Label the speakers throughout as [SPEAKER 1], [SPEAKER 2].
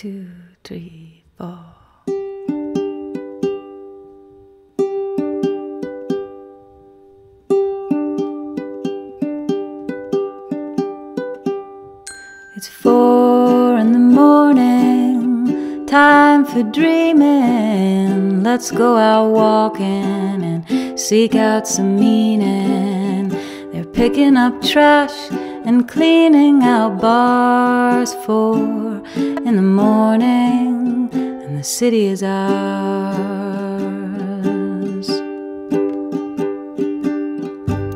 [SPEAKER 1] two, three, four. It's four in the morning, time for dreaming. Let's go out walking and seek out some meaning. They're picking up trash and cleaning out bars. Four in the morning, and the city is ours.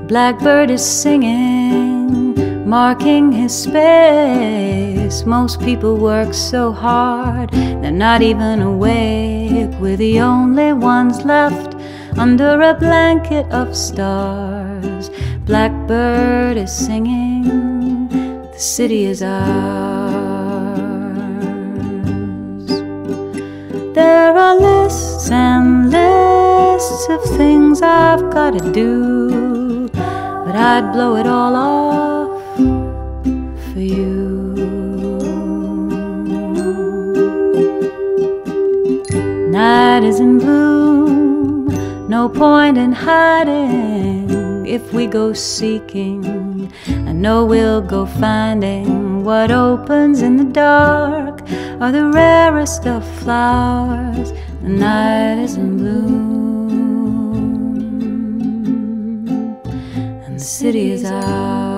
[SPEAKER 1] Blackbird is singing, marking his space. Most people work so hard, they're not even awake. We're the only ones left under a blanket of stars. Blackbird is singing, the city is ours. There are lists and lists of things I've gotta do, but I'd blow it all off for you. No point in hiding. If we go seeking, I know we'll go finding what opens in the dark are the rarest of flowers. The night is in bloom, and the city is ours.